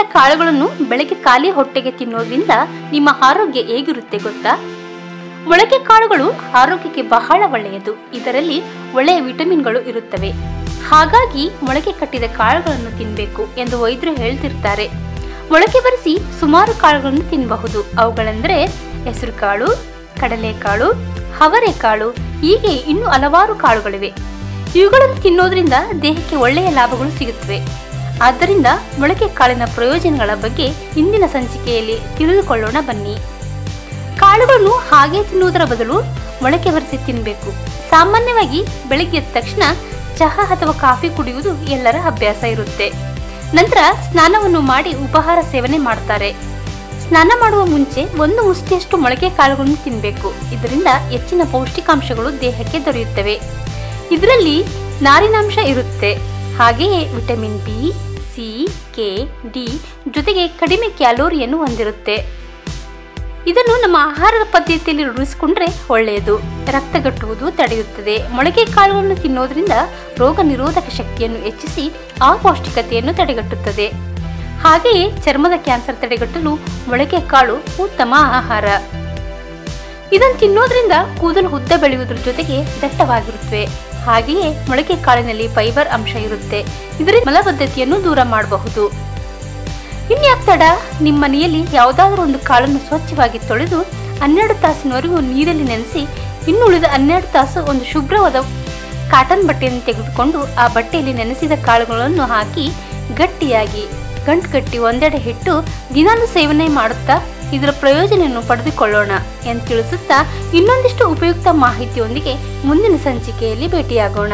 ಕಟ್ಟಿದ ಕಾಳುಗಳನ್ನು ಬೆಳಗ್ಗೆ ಖಾಲಿ ಹೊಟ್ಟೆಗೆ ತಿನ್ನೋದ್ರಿಂದ ನಿಮ್ಮ ಆರೋಗ್ಯ ಹೇಗಿರುತ್ತೆ ಗೊತ್ತಾ? ಮೊಳಕೆ ಕಾಳುಗಳು ಆರೋಗ್ಯಕ್ಕೆ ಬಹಳ ಒಳ್ಳೆಯದು. ಇದರಲ್ಲಿ ಒಳ್ಳೆಯ ವಿಟಮಿನ್ಗಳು ಇರುತ್ತವೆ. ಹಾಗಾಗಿ ಮೊಳಕೆ ಕಟ್ಟಿದ ಕಾಳುಗಳನ್ನು ತಿನ್ನಬೇಕು ಎಂದು ವೈದ್ಯರು ಹೇಳ್ತಿರ್ತಾರೆ. ಮೊಳಕೆ ಬರಿಸಿ ಸುಮಾರು ಕಾಳುಗಳನ್ನು ತಿನ್ನಬಹುದು ಅವುಗಳೆಂದರೆ ಹೆಸರುಕಾಳು, ಕಡಲೆಕಾಳು, ಅವರೆಕಾಳು, ಹೀಗೆ ಇನ್ನೂ ಹಲವಾರು ಕಾಳುಗಳಿವೆ. ಇವುಗಳನ್ನು ತಿನ್ನೋದ್ರಿಂದ ದೇಹಕ್ಕೆ ಒಳ್ಳೆಯ ಲಾಭಗಳು ಸಿಗುತ್ತವೆ. ಆದ್ದರಿಂದ ಮೊಳಕೆ ಕಾಳಿನ ಪ್ರಯೋಜನಗಳ ಬಗ್ಗೆ ಇಂದಿನ ಸಂಚಿಕೆಯಲ್ಲಿ ತಿಳಿದುಕೊಳ್ಳೋಣ ಬನ್ನಿ. ಕಾಳುಗಳನ್ನು ಹಾಗೆ ತಿನ್ನುವುದರ ಬದಲು ಮೊಳಕೆ ಬರೆಸಿ ತಿನ್ನಬೇಕು ಸಾಮಾನ್ಯವಾಗಿ ಬೆಳಗ್ಗೆ ಎದ್ದ ತಕ್ಷಣ ಚಹಾ ಅಥವಾ ಕಾಫಿ ಕುಡಿಯುವುದು ಎಲ್ಲರ ಅಭ್ಯಾಸ ಇರುತ್ತೆ. ನಂತರ ಸ್ನಾನವನ್ನು ಮಾಡಿ ಉಪಹಾರ ಸೇವನೆ ಮಾಡ್ತಾರೆ. ಸ್ನಾನ ಮಾಡುವ ಮುಂಚೆ ಒಂದು ಮುಷ್ಟಿಯಷ್ಟು ಮೊಳಕೆ ಕಾಳುಗಳನ್ನು ತಿನ್ನಬೇಕು ಇದರಿಂದ ಹೆಚ್ಚಿನ ಪೌಷ್ಟಿಕಾಂಶಗಳು ದೇಹಕ್ಕೆ ದೊರೆಯುತ್ತವೆ. ಇದರಲ್ಲಿ ನಾರಿನಾಂಶ ಇರುತ್ತೆ. ಹಾಗೆಯೇ vitamin B C, K, D ಜೊತೆಗೆ ಕಡಿಮೆ ಕ್ಯಾಲೋರಿಯನ್ನು ಹೊಂದಿರುತ್ತೆ. ಇದನ್ನು ನಮ್ಮ ಆಹಾರದ ಪದ್ಧತಿಯಲ್ಲಿ ರೂಢಿಸಿಕೊಂಡ್ರೆ ಒಳ್ಳೆಯದು. ರಕ್ತಗಟ್ಟುವುದು ತಡೆಯುತ್ತದೆ. ಮೊಳಕೆ ಕಾಳುಗಳನ್ನು ತಿನ್ನೋದ್ರಿಂದ ರೋಗ ನಿರೋಧಕ ಶಕ್ತಿಯನ್ನು ಹೆಚ್ಚಿಸಿ ಅಪೌಷ್ಟಿಕತೆಯನ್ನು ತಡೆಗಟ್ಟುತ್ತದೆ. ಹಾಗೆಯೇ ಚರ್ಮದ ಕ್ಯಾನ್ಸರ್ ತಡೆಗಟ್ಟಲು ಮೊಳಕೆ ಕಾಳು ಉತ್ತಮ ಆಹಾರ. ಇದನ್ನು ತಿನ್ನೋದ್ರಿಂದ ಕೂದಲು ಉದ್ದ ಬೆಳೆಯುವುದರ ಜೊತೆಗೆ ದಟ್ಟವಾಗಿರುತ್ತವೆ. ಹಾಗೆಯೇ ಮೊಳಕೆ ಕಾಳಿನಲ್ಲಿ ಫೈಬರ್ ಅಂಶ ಇರುತ್ತೆ. ಇದರಿಂದ ಮಲಬದ್ಧತೆಯನ್ನು ದೂರ ಮಾಡಬಹುದು. ಇನ್ಯಾಕ್ ತಡ? ನಿಮ್ಮ ಮನೆಯಲ್ಲಿ ಯಾವುದಾದ್ರೂ ಒಂದು ಕಾಳನ್ನು ಸ್ವಚ್ಛವಾಗಿ ತೊಳೆದು ಹನ್ನೆರಡು ತಾಸಿನವರೆಗೂ ನೀರಲ್ಲಿ ನೆನೆಸಿ ಇನ್ನು ಉಳಿದ ಹನ್ನೆರಡು ತಾಸು ಒಂದು ಶುಭ್ರವಾದ ಕಾಟನ್ ಬಟ್ಟೆಯನ್ನು ತೆಗೆದುಕೊಂಡು ಆ ಬಟ್ಟೆಯಲ್ಲಿ ನೆನೆಸಿದ ಕಾಳುಗಳನ್ನು ಹಾಕಿ ಗಟ್ಟಿಯಾಗಿ ಗಂಟು ಕಟ್ಟಿ ಒಂದೆಡೆ ಇಟ್ಟು ದಿನಾನು ಸೇವನೆ ಮಾಡುತ್ತಾ ಇದರ ಪ್ರಯೋಜನವನ್ನು ಪಡೆದುಕೊಳ್ಳೋಣ ಎಂದು ತಿಳಿಸುತ್ತಾ ಇನ್ನೊಂದಿಷ್ಟು ಉಪಯುಕ್ತ ಮಾಹಿತಿಯೊಂದಿಗೆ ಮುಂದಿನ ಸಂಚಿಕೆಯಲ್ಲಿ ಭೇಟಿಯಾಗೋಣ.